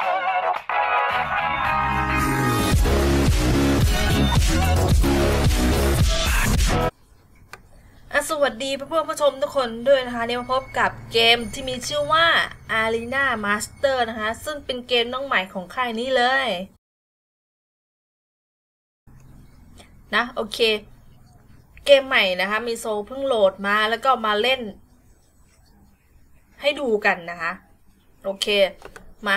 สวัสดีเพื่อนผู้ชมทุกคนด้วยนะคะเนี่ยมาพบกับเกมที่มีชื่อว่า Arena Master นะคะ ซึ่งเป็นเกมน้องใหม่ของค่ายนี้เลย นะโอเค เกมใหม่นะคะ มีโซเพิ่งโหลดมาแล้วก็มาเล่น ให้ดูกันนะคะ โอเค มา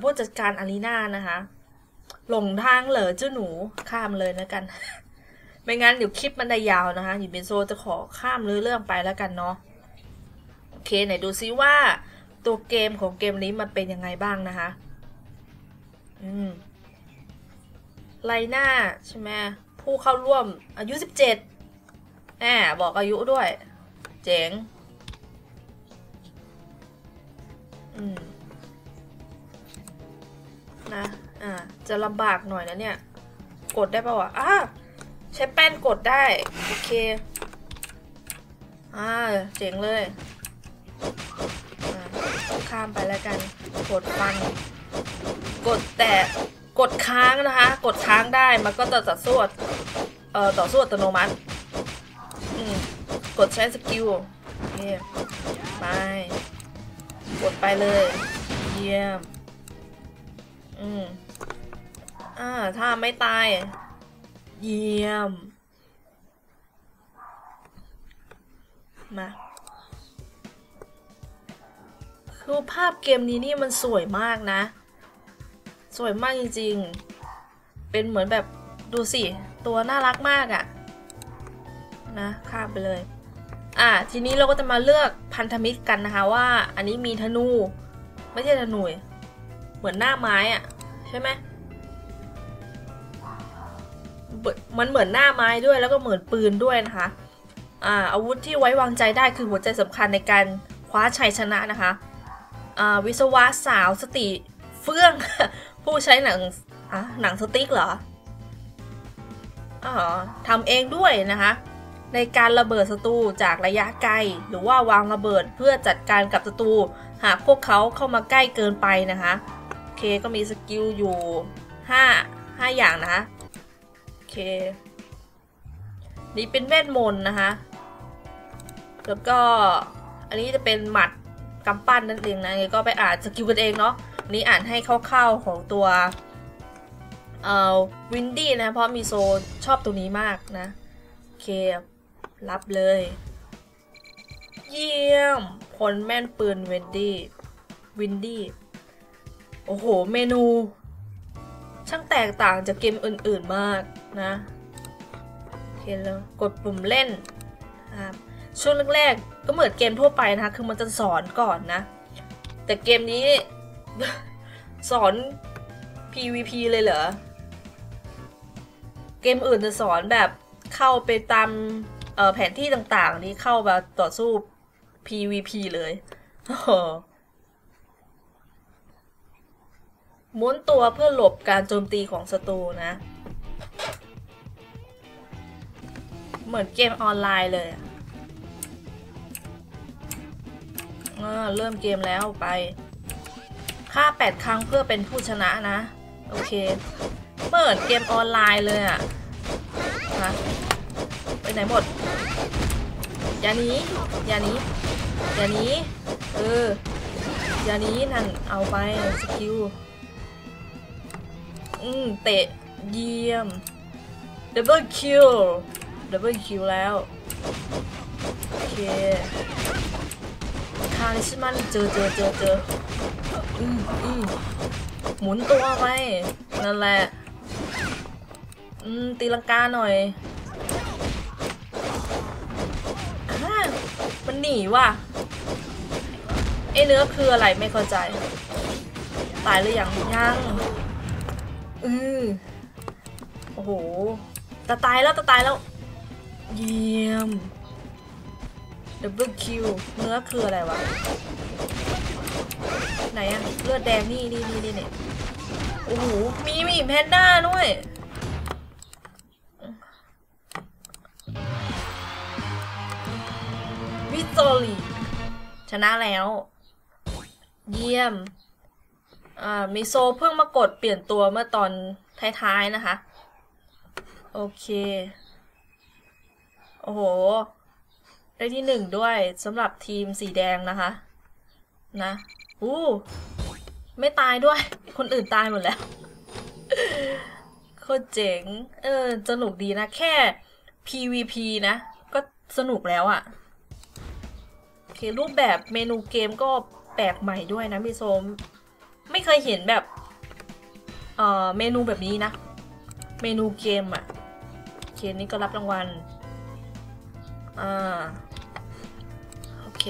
ผู้จัดการอารีนานะคะ หลงทางเหรอเจ้าหนูข้ามเลยแล้วกัน ไม่งั้นเดี๋ยวคลิปมันได้ยาวนะคะหยิบเป็นโซจะขอข้ามเรื่องไปแล้วกันเนาะโอเคไหนดูซิว่าตัวเกมของเกมนี้มันเป็นยังไงบ้างนะคะ อืมไลน่าใช่ไหมผู้เข้าร่วมอายุ 17แหมบอกอายุด้วย เจ๋ง นะอ่าจะลำบากหน่อยนะเนี่ย กดได้ป่าวะอ่าใช้แป้นกดได้ โอเคอ่าเจ๋งเลยข้ามไปแล้วกัน กดฟัน กดแต่กดค้างนะคะ กดค้างได้มันก็จะต่อสู้ตเอ่อต่อสู้อัตโนมัติอืมกดใช้สกิลโอเคไป กดไปเลย เยี่ยม อืมอ่า ถ้าไม่ตาย เยี่ยม มา คือภาพเกมนี้นี่มันสวยมากนะ สวยมากจริง ๆ เป็นเหมือนแบบดูสิ ตัวน่ารักมากอะ่ะ นะข้ามไปเลย อ่าทีนี้เราก็จะมาเลือกพันธมิตรกันนะคะว่า อันนี้มีธนู ไม่ใช่ธนู เหมือนหน้าไม้อะใช่ไหมมันเหมือนหน้าไม้ด้วยแล้วก็เหมือนปืนด้วยนะคะอ่าอาวุธที่ไว้วางใจได้คือหัวใจสำคัญในการคว้าชัยชนะนะคะอ่าวิศวะสาวสติเฟื่อง ผู้ใช้หนังอะหนังสติ๊กเหรออ๋อทำเองด้วยนะคะในการระเบิดศัตรูจากระยะไกล หรือว่าวางระเบิดเพื่อจัดการกับศัตรูหากพวกเขาเข้ามาใกล้เกินไปนะคะ เคก็มี skill อยู่ 5 5 อย่างนะคะ โอเค นี่เป็นเวทมนต์นะคะ แล้วก็อันนี้จะเป็นหมัดกำปั้นนั่นเองนะนี่ก็ไปอ่าน skill กันเองเนาะนี่อ่านให้คร่าวๆของตัวเอ่อวินดี้นะ เพราะมีโซชอบตัวนี้มากนะ โอเค รับเลย เยี่ยมพลแม่นปืนเวนดี้วินดี้ โอ้โห เมนู ช่างแตกต่างจากเกมอื่นๆมากนะโอเคแล้วกดปุ่มเล่นครับช่วงแรกๆก็เหมือนเกมทั่วไปนะคะ คือมันจะสอนก่อนนะ แต่เกมนี้ สอน PVP เลยเหรอ เกมอื่นจะสอนแบบเข้าไปตามแผนที่ต่างๆ นี้เข้ามาต่อสู้ PVP เลย ม้วนตัวเพื่อหลบการโจมตีของศัตรูนะ เหมือนเกมออนไลน์เลยเริ่มเกมแล้วไปฆ่า8 ครั้งเพื่อเป็นผู้ชนะนะ โอเคเหมือนเกมออนไลน์เลยอะ่ะไปไหนหมด อย่านี้ อย่านี้ อย่านี้ เออ อย่านี้นั่นเอาไปสกิล อืมเตะเยี่ยมดับเบิลคิวดับเบิลคิวแล้ว โอเคคาริสมันเจอเจอเจอเจออืมอืมหมุนตัวไป นั่นแหละ อืม ตีลังกาหน่อยอ่ามันหนีว่ะไอเนื้อคืออะไรไม่เข้าใจ ตายหรือยังยัง อือโอ้โหจะตายแล้วจะตายแล้ว เยี่ยม double kill เนื้อคืออะไรวะ ไหนอะเลือดแดงนี่นี่นี่นี่เนี่ยโอ้โห มีมีแพนด้าด้วย วิตอรีชนะแล้ว เยี่ยม มิโซเพิ่งมากดเปลี่ยนตัวเมื่อตอนท้ายๆนะคะ โอเค โอ้โห ได้ที่หนึ่งด้วยสำหรับทีมสีแดงนะคะ นะอู้ไม่ตายด้วย คนอื่นตายหมดแล้วโคตรเจ๋ง เออ สนุกดีนะ แค่ PVP นะ ก็สนุกแล้วอะ่ะโอเครูปแบบเมนูเกมก็แปลกใหม่ด้วยนะพี่โซ ไม่เคยเห็นแบบ เอ่อ เมนูแบบนี้นะ เมนูเกมอะ่ะโอเคนี่ก็รับรางวัล อ่า โอเค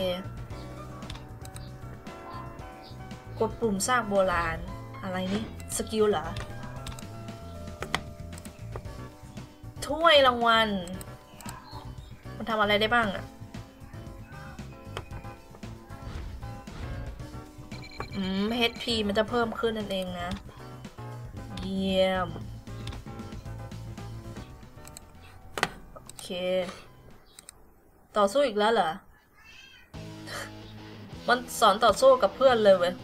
กดปุ่มสร้างโบราณ อะไรนี่ skill เหรอ ถ้วยรางวัล มันทำอะไรได้บ้างอะ อืม HP มันจะเพิ่มขึ้นนั่นเองนะ เยี่ยม โอเค ต่อสู้อีกแล้วเหรอ มันสอนต่อสู้กับเพื่อนเลยเว้ย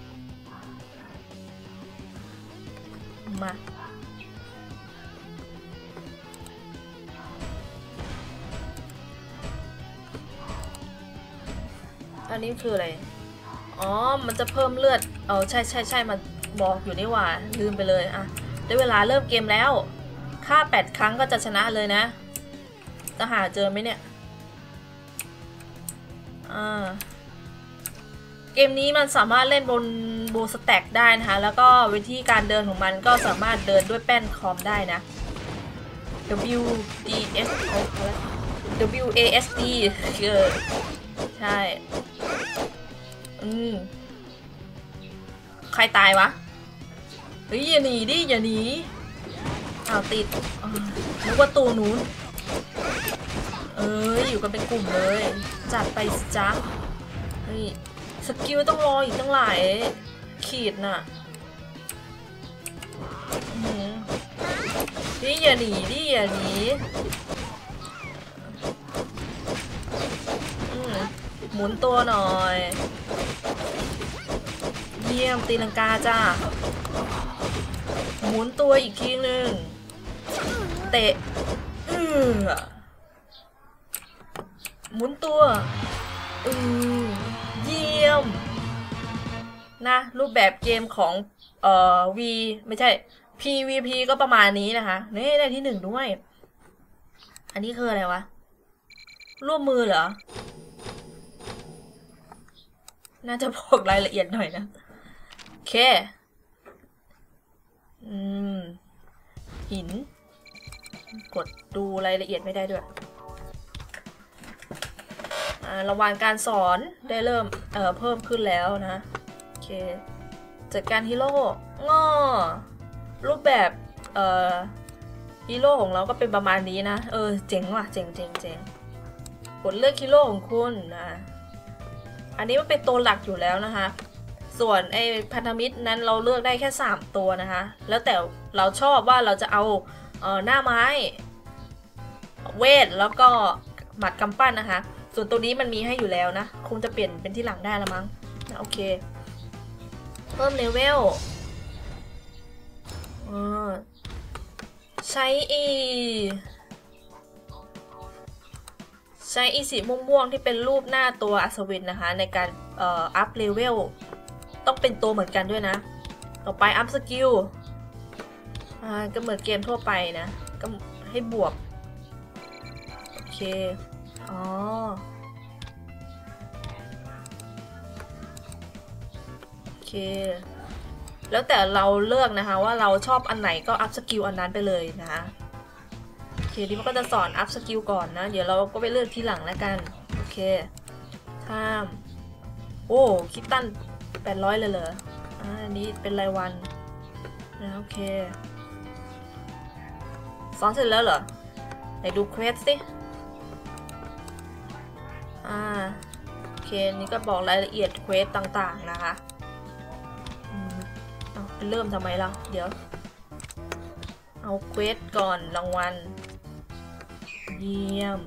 มาอันนี้คืออะไร อ๋อ มันจะเพิ่มเลือด เออใช่ใช่ใช่มันบอกอยู่นี่หว่า ลืมไปเลยอะได้เวลาเริ่มเกมแล้ว ฆ่าแปดครั้งก็จะชนะเลยนะ จะหาเจอไหมเนี่ย อ่า เกมนี้มันสามารถเล่นบนโบสแต็กได้นะคะ แล้วก็วิธีการเดินของมันก็สามารถเดินด้วยแป้นคอมได้นะ W D S W A S D เออใช่ อืมใครตายวะ เฮ้ยอย่าหนีดิอย่าหนีอ้าวติดนึกว่าตัวนู้น เอ้ยอยู่กันเป็นกลุ่มเลย จัดไปจ๊ะเฮ้ยสกิลต้องรออีกตั้งหลาย ขีดน่ะอื้อหือนี่อย่าหนีดิอย่าหนีหมุนตัวหน่อย เยี่ยมตีลังกาจ้าหมุนตัวอีกทีหนึ่งเตะอือหมุนตัวอือเยี่ยม นะ รูปแบบเกมของเอ่อ V ไม่ใช่ PVP ก็ประมาณนี้นะคะ นี่ได้ที่หนึ่งด้วย อันนี้คืออะไรวะ ร่วมมือเหรอ น่าจะบอกรายละเอียดหน่อยนะ เค อืม หิน กดดูรายละเอียดไม่ได้ด้วย อ่ารางวัลการสอนได้เริ่ม เอ่อ เพิ่มขึ้นแล้วนะ โอเค จัดการฮีโร่ง้อรูปแบบ เอ่อ ฮีโร่ของเราก็เป็นประมาณนี้นะ เออ เจ๋งว่ะ เจ๋งเจ๋งเจ๋งกดเลือกฮีโร่ของคุณนะอันนี้มันเป็นตัวหลักอยู่แล้วนะคะ ส่วนไอ้พันธมิตรนั้นเราเลือกได้แค่ 3 ตัวนะคะ แล้วแต่เราชอบว่าเราจะเอาเออหน้าไม้ เวทแล้วก็หมัดกำปั้นนะคะ ส่วนตัวนี้มันมีให้อยู่แล้วนะ คงจะเปลี่ยนเป็นที่หลังได้ละมั้งโอเค เพิ่มเลเวลใช้อีใช้อีสีม่วงๆที่เป็นรูปหน้าตัวอัศวินนะคะ ในการ up level ต้องเป็นตัวเหมือนกันด้วยนะ ต่อไป up skillอ่าก็เหมือนเกมทั่วไปนะ ก็ให้บวก โอเค อ๋อโอเค แล้วแต่เราเลือกนะคะว่าเราชอบอันไหนก็ up skill อันนั้นไปเลยนะคะโอเคนี่มันก็จะสอน up skill ก่อนนะ เดี๋ยวเราก็ไปเลือกทีหลังแล้วกัน โอเคข้าม โอ้คิดตัน 800เลยเหรออันนี้เป็นรายวันนะโอเคสอนเสร็จแล้วเหรอ ไหนดู quest สิ อ่า โอเค นี่ก็บอกรายละเอียด quest ต่างๆนะคะเอาไปเริ่มทำไมล่ะ เดี๋ยว เอา quest ก่อนรางวัล เยี่ยม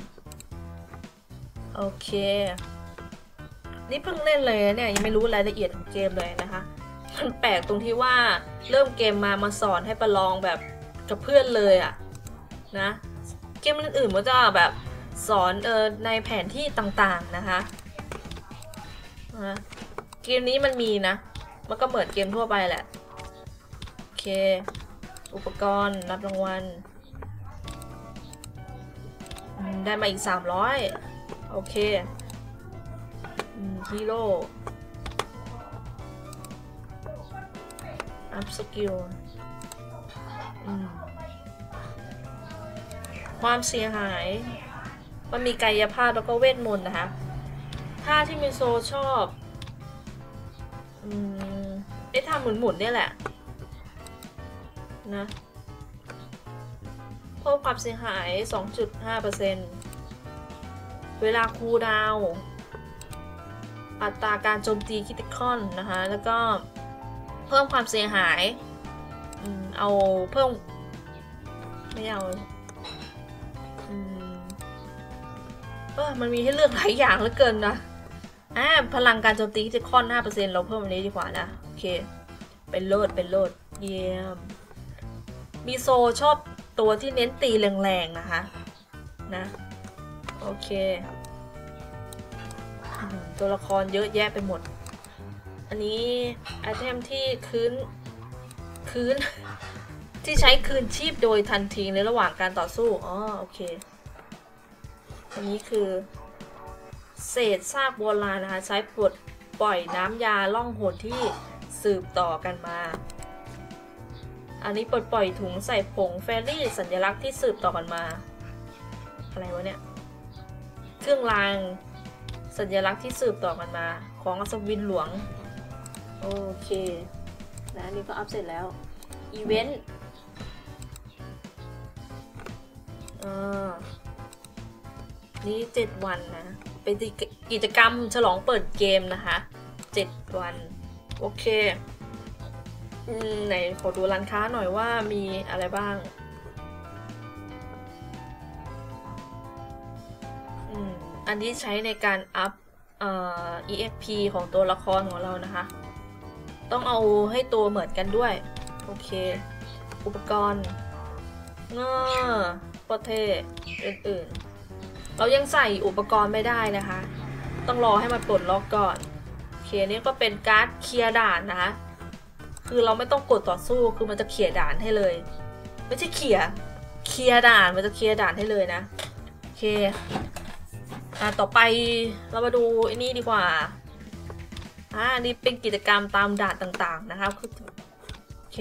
โอเค นี่เพิ่งเล่นเลยเนี่ยยังไม่รู้รายละเอียดของเกมเลยนะคะ มันแปลกตรงที่ว่าเริ่มเกมมามาสอนให้ประลองแบบกับเพื่อนเลยอะนะ เกมอื่นๆมันจะแบบสอนเออในแผนที่ต่างๆนะคะนะเกมนี้มันมีนะ มันก็เหมือนเกมทั่วไปแหละ โอเค อุปกรณ์รับรางวัล ได้มาอีก 300 โอเคอืม ฮีโร่ up skill ความเสียหาย มันมีกายภาพแล้วก็เวทมนต์นะคะท่าที่มิโซชอบอืมไอ้ท่าหมุนเนี่ยแหละ นะเพิ่มความเสียหาย 2.5%เวลาคูลดาวน์ อัตราการโจมตีคิติคอนนะคะ แล้วก็เพิ่มความเสียหายอเอาเพิ่ม ไม่เอาเออมันมีให้เลือกหลายอย่างเหลือเกินนะอ่าพลังการโจมตีที่ค่อน5%เราเพิ่มอันนี้ดีกว่านะ โอเค เป็นโลดเป็นโลดเยี่ยมมีโซชอบตัวที่เน้นตีแรงๆนะคะ นะ โอเค ตัวละครเยอะแยะไปหมด อันนี้ไอเทมที่คืนคืน ที่ใช้คืนชีพโดยทันทีในระหว่างการต่อสู้ อ๋อ โอเค อันนี้คือ เศษซากโบราณนะคะ ใช้ปลดปล่อยน้ำยาล่องหนที่สืบต่อกันมา อันนี้ปลดปล่อยถุงใส่ผงแฟรี่สัญลักษณ์ที่สืบต่อกันมา อะไรวะเนี่ย เครื่องราง สัญลักษณ์ที่สืบต่อกันมา ของอัศวินหลวง โอเคนะนี่ก็อัพเสร็จแล้ว อีเวนต์อ่านี่เจ็ดวันนะ เป็นกิจกรรมฉลองเปิดเกมนะคะเจ็ดวัน โอเคอืมไหนขอดูร้านค้าหน่อยว่ามีอะไรบ้าง มอันนี้ใช้ในการอัพเอ่อ EXP ของตัวละครของเรานะคะ ต้องเอาให้ตัวเหมือนกันด้วย โอเค อุปกรณ์ เงอปรเทอื่นๆ เรายังใส่อุปกรณ์ไม่ได้นะคะ ต้องรอให้มันปลดล็อกก่อน โอเค นี่ก็เป็นการ์ดเคลียร์ด่านนะคะคือเราไม่ต้องกดต่อสู้ คือมันจะเคลียร์ด่านให้เลย ไม่ใช่เคลียร์เคลียร์ด่าน มันจะเคลียร์ด่านให้เลยนะ โอเค อ่าต่อไปเรามาดูไอันนี้ดีกว่าอ่านี่เป็นกิจกรรมตามด่านต่างๆนะคะโอเค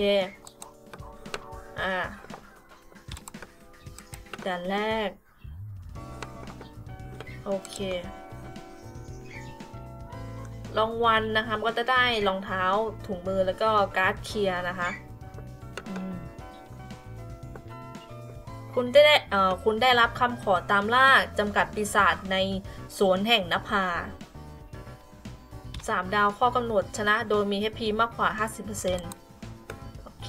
อ่าด่านแรก โอเครางวัลนะคะก็จะได้รองเท้าถุงมือแล้วก็การ์ดเคลียร์นะคะ คุณได้เอ่อคุณได้รับคำขอตามล่าจำกัดปีศาจในสวนแห่งนภา3ดาวข้อกำหนดชนะโดยมี HP มากกว่า 50%โอเค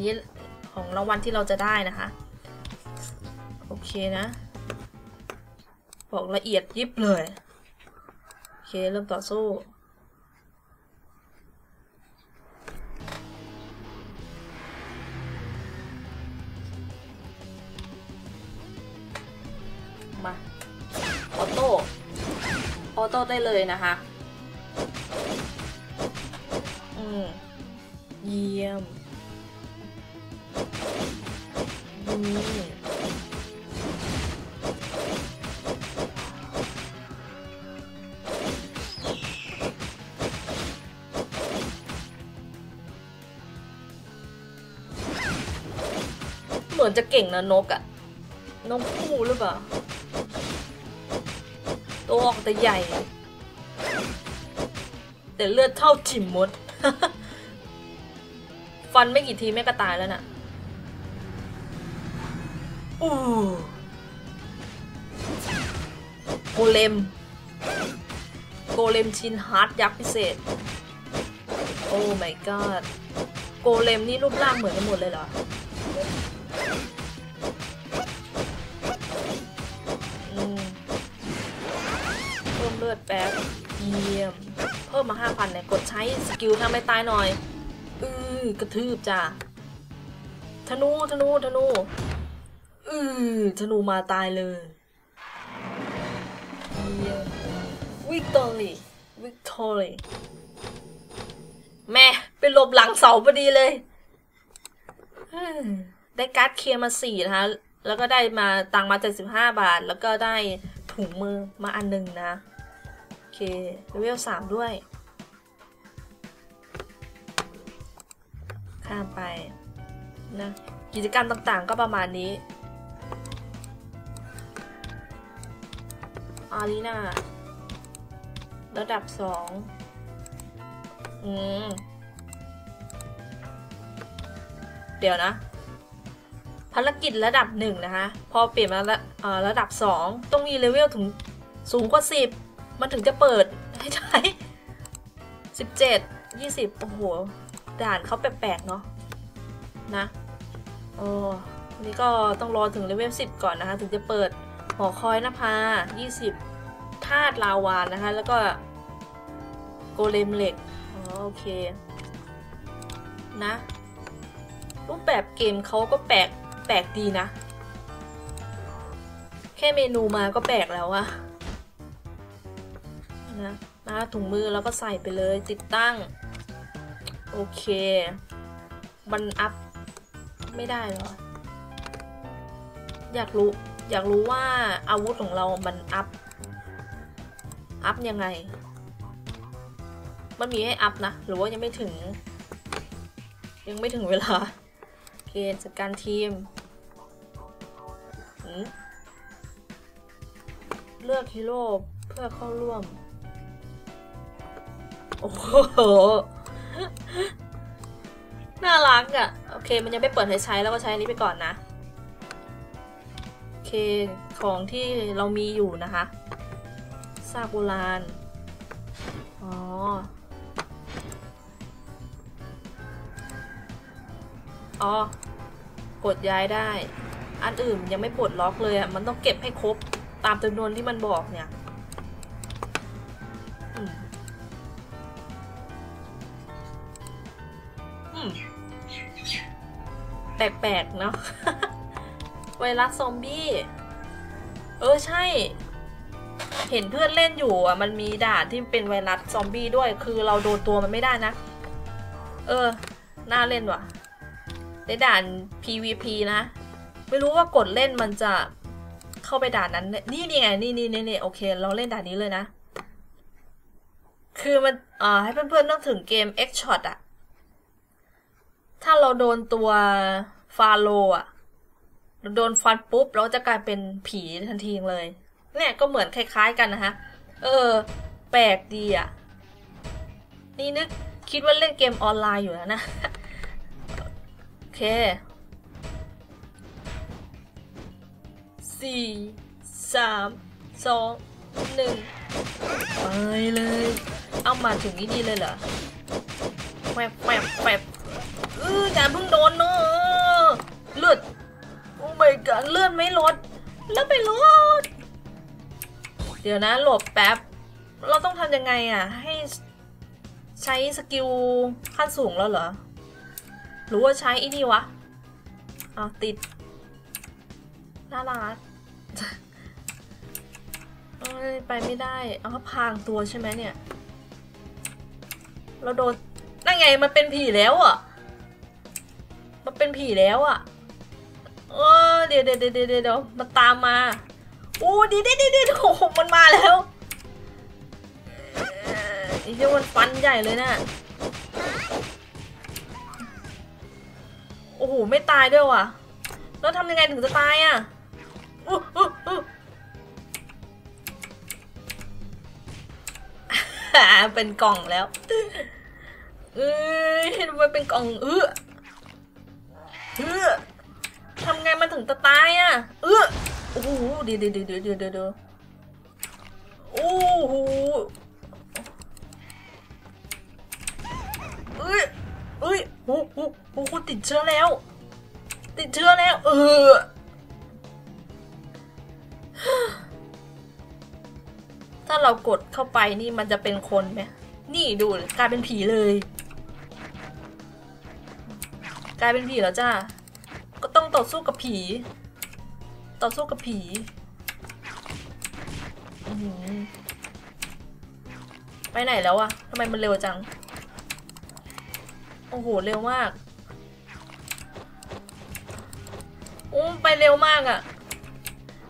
นี้ของรางวัลที่เราจะได้นะคะ โอเคนะ บอกละเอียดยิบเลย โอเค เริ่มต่อสู้ ออโต้ ออโต้ได้เลยนะคะ อืม เยี่ยมอืมเหมือนจะเก่งนะนกอะนกคู่หรือเปล่า ตัวออกแต่ใหญ่ แต่เลือดเท่าจิมมด ฟันไม่กี่ทีแม่ก็ตายแล้วน่ะอู้โกเลม โกเลมชินฮาร์ดยักษ์พิเศษ โอ้ my god โกเลมนี่รูปร่างเหมือนกันหมดเลยเหรอ ดแป๊บเยี่ยม เพิ่มมา 5,000 เนี่ย กดใช้สกิลทำให้ตายหน่อย อือกระทืบจ้ะธนู ธนู ธนู อือธนูมาตายเลยเยี่ยม victory victory แม่งไปหลบหลังเสาพอดีเลย ได้การ์ดเคลียร์มาสี่นะคะ แล้วก็ได้มาตังมาเจ็ดสิบห้าบาท แล้วก็ได้ถุงมือมาอันหนึ่งนะ เคเลเวลสามด้วย ข้ามไปนะกิจกรรมต่างๆก็ประมาณนี้ อารีนาระดับสองอืม เดี๋ยวนะ ภารกิจระดับหนึ่งนะคะ พอเปลี่ยนมาละระดับสองต้องมีเลเวลถึงสูงกว่าสิบ มันถึงจะเปิดให้ใช้สิบเจ็ดยี่สิบโอ้โห ด่านเขาแปลกๆเนาะนะโอ้นนี้ก็ต้องรอถึงเลเวลสิบก่อนนะคะ ถึงจะเปิดหอคอยนภายี่สิบธาตุลาวานนะคะ แล้วก็โกเลมเหล็กอ๋อโอเค นะ รูปแบบเกมเขาก็แปลกแปลกดีนะ แค่เมนูมาก็แปลกแล้วอะ นะนะถุงมือแล้วก็ใส่ไปเลยติดตั้ง โอเคมันอัพไม่ได้หรอ อยากรู้ อยากรู้ว่าอาวุธของเรามันอัพ อัพยังไง มันมีให้อัพนะ หรือว่ายังไม่ถึง ยังไม่ถึงเวลา โอเคจัดการทีม เลือกฮีโร่เพื่อเข้าร่วม โอ้โห น่ารักอะ่ะ โอเค มันยังไม่เปิดให้ใช้แล้วก็ใช้อันนี้ไปก่อนนะ โอเค ของที่เรามีอยู่นะคะซากโบราณ อ๋ออ๋อกดย้ายได้ อันอื่นยังไม่ปลดล็อกเลยอะ มันต้องเก็บให้ครบตามจำนวนที่มันบอกเนี่ย ปลกๆ เนาะไวรัสซอมบี้ เออใช่ เห็นเพื่อนเล่นอยู่อะ มันมีด่านที่เป็นไวรัสซอมบี้ด้วย คือเราโดนตัวมันไม่ได้นะ เออ น่าเล่นว่ะ ในด่าน PVP นะ ไม่รู้ว่ากดเล่นมันจะเข้าไปด่านนั้น นี่นี่ไง นี่นี่นี่นโอเค เราเล่นด่านนี้เลยนะ คือมันอ่าให้เพื่อนๆต้องถึงเกม X Shot อะ ถ้าเราโดนตัวฟาโลอะโดนฟันปุ๊บเราจะกลายเป็นผีทันทีเลย เนี่ยก็เหมือนคล้าย ๆกันนะฮะเออ แปลกดีอะนี่นึกคิดว่าเล่นเกมออนไลน์อยู่แล้วนะ โอเคสี่สามสองหนึ่งไปเลย เอามาถึงนี้ดีเลยเหรอ แฟบแฟบแฟบเอออย่าเพิ่งโดนเนอะเลือดโอ้ไม่กันเลือดไม่ลดแล้วไม่ลดเดี๋ยวนะหลบแป๊บ เราต้องทำยังไงอะ ให้ใช้สกิลขั้นสูงแล้วเหรอ หรือว่าใช้อีนี่วะอ้าวติด น่ารักไปไม่ได้ เอาพรางตัวใช่ไหมเนี่ย เราโดน ไงมันเป็นผีแล้วอะ มันเป็นผีแล้วอะเออเดี๋ยวเดี๋ยวเดี๋ยวเดี๋ยวเดี๋ยวมันตามมาโอ้ดีดีดีดีโอ้โหมันมาแล้วอ่อไอ้เจ้ามันฟันใหญ่เลยน่ะโอ้โหไม่ตายด้วยว่ะ แล้วทำยังไงถึงจะตายอะอู้อู้อู้เป็นกล่องแล้ว เอ้ยมันเป็นกล่องเออเออทำไงมันถึงจะตายอะ เออโอ้โหเดี๋ยวเดี๋ยวเดี๋ยวเดี๋ยวเดี๋ยวเดี๋ยวโอ้โหเอ้ยเอ้ยโอ้โหโอ้โหติดเชื้อแล้ว ติดเชื้อแล้ว เออถ้าเรากดเข้าไปนี่มันจะเป็นคนไหม นี่ดูกลายเป็นผีเลย กลายเป็นผีแล้วจ้าก็ต้องต่อสู้กับผี ต่อสู้กับผีไปไหนแล้วอะทำไมมันเร็วจัง โอ้โห เร็วมากอู้ไปเร็วมากอะ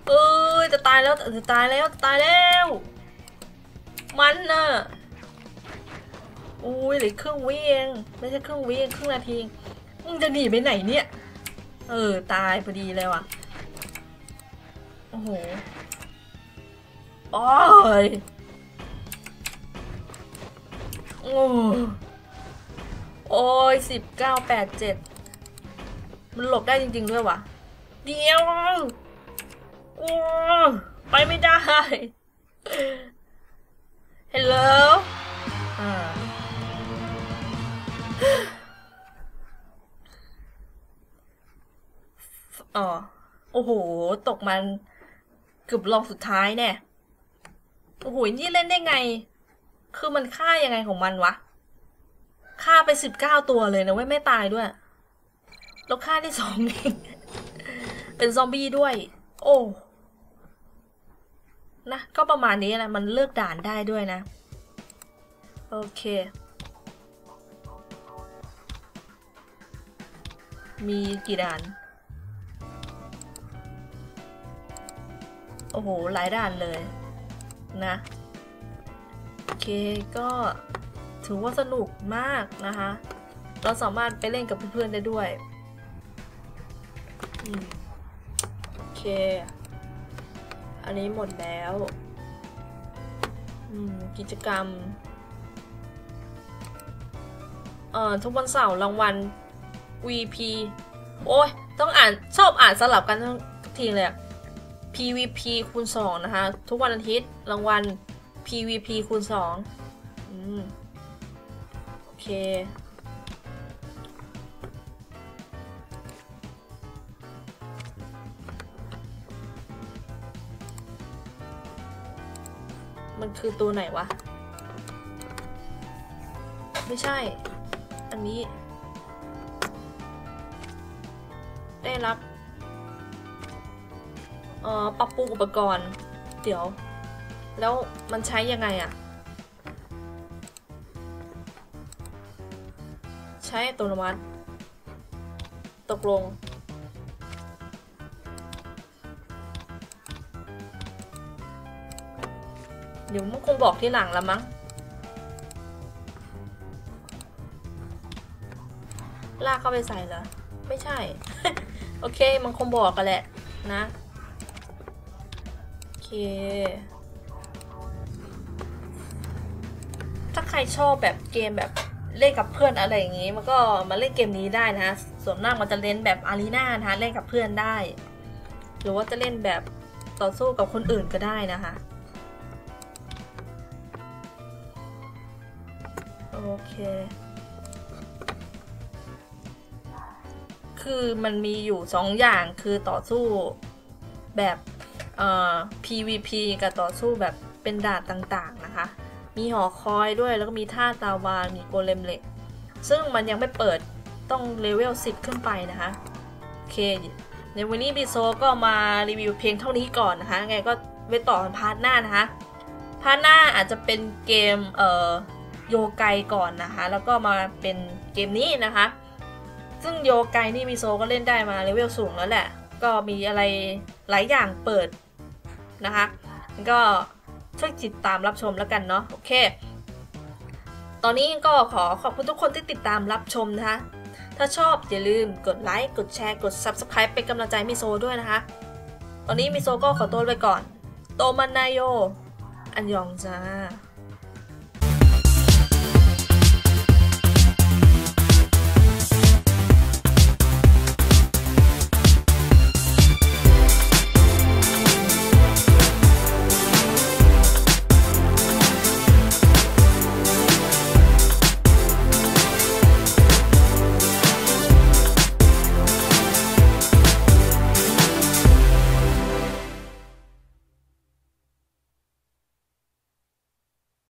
เอ้ยจะตายแล้วจะตายแล้วจะตายแล้ว มันน่ะอุ้ยเหลือครึ่งวิเองไม่ใช่ครึ่งวิเองครึ่งนาทีเอง มึงจะหนีไปไหนเนี่ย เออ ตายพอดีเลยว่ะ โอ้โหโอ้ยโอ้โอ้ยสิบเก้าแปดเจ็ดมันหลบได้จริง ๆ ด้วยวะเดียวโอ้ไปไม่ได้ฮัลโหลอ่า อ๋อ โอ้โห ตกมันเกือบรองสุดท้ายแน่ โอ้โห นี่เล่นได้ไง คือมันฆ่ายังไงของมันวะ ฆ่าไปสิบเก้าตัวเลยนะเว้ยไม่ตายด้วย แล้วฆ่าได้สองเองเป็นซอมบี้ด้วย โอ้ นะ ก็ประมาณนี้นะมันเลือกด่านได้ด้วยนะ โอเคมีกี่ด่าน โอ้โห หลายด่านเลยนะ โอเคก็ถือว่าสนุกมากนะคะ เราสามารถไปเล่นกับเพื่อนๆได้ด้วยอโอเค อันนี้หมดแล้วกิจกรรม เอ่อ ทุกวันเสาร์รางวัล VP โอ้ย ต้องอ่านชอบอ่านสลับกันทุกทีเลยอะ PVP คูณ2นะคะ ทุกวันอาทิตย์รางวัล PVP คูณ2อืมโอเค มันคือตัวไหนวะ ไม่ใช่ อันนี้ ได้รับ เอ่อปรับปรุงอุปกรณ์ เดี๋ยว แล้วมันใช้ยังไงอะใช้อัตโนมัติ ตกลง เดี๋ยวมันคงบอกที่หลังแล้วมั้งลากเข้าไปใส่เหรอ ไม่ใช่ โอเค มันคงบอกกันแหละนะ ถ้าใครชอบแบบเกมแบบเล่นกับเพื่อนอะไรอย่างงี้ มันก็มาเล่นเกมนี้ได้นะส่วนมากมันจะเล่นแบบอารีนานะคะเล่นกับเพื่อนได้ หรือว่าจะเล่นแบบต่อสู้กับคนอื่นก็ได้นะคะโอเคคือมันมีอยู่สองอย่างคือต่อสู้แบบ PVP กับต่อสู้แบบเป็นด่านต่างๆนะคะ มีหอคอยด้วยแล้วก็มีท่าตาวานมี golem เหล็ก ซึ่งมันยังไม่เปิดต้องเลเวล 10 ขึ้นไปนะคะ โอเค ในวันนี้มิโซก็มารีวิวเพียงเท่านี้ก่อนนะคะ ไงก็ไปต่อ part หน้านะคะpart หน้าอาจจะเป็นเกมเอ่อโยไกก่อนนะคะ แล้วก็มาเป็นเกมนี้นะคะ ซึ่งโยไกนี่มิโซก็เล่นได้มาเลเวลสูงแล้วแหละ ก็มีอะไรหลายอย่างเปิด นะคะก็ช่วยติดตามรับชมแล้วกันเนาะโอเค ตอนนี้ก็ขอขอบคุณทุกคนที่ติดตามรับชมนะคะถ้าชอบอย่าลืมกดไลค์กดแชร์กด Subscribe เป็นกำลังใจมิโซด้วยนะคะ ตอนนี้มิโซก็ขอตัวไปก่อน โตมันนายโย อันยองจ้า